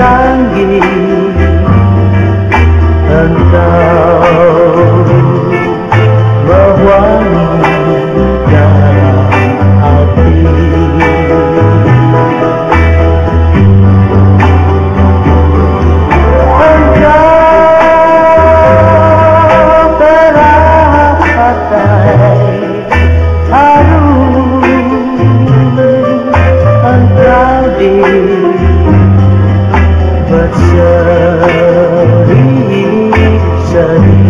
山一。berseri seri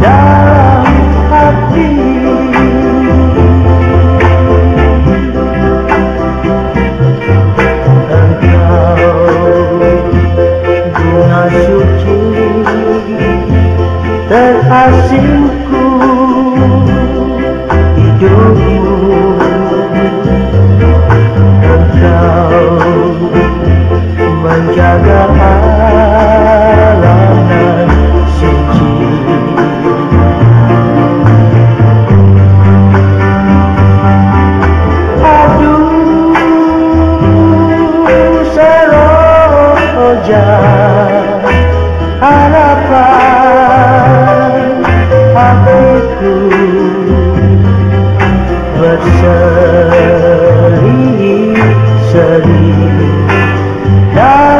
dalam hati Engkau bunga suci terasing menjaga alam dan suci. Aduh seroja harapan hatiku dalam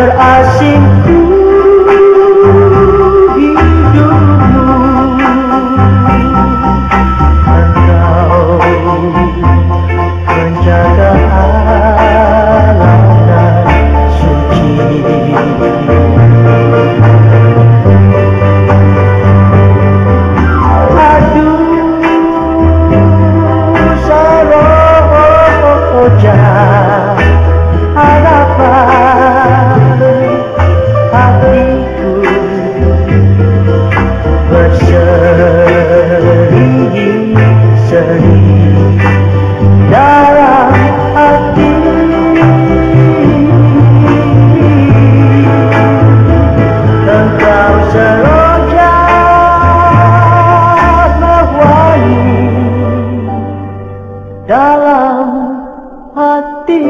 是爱心。dalam hati.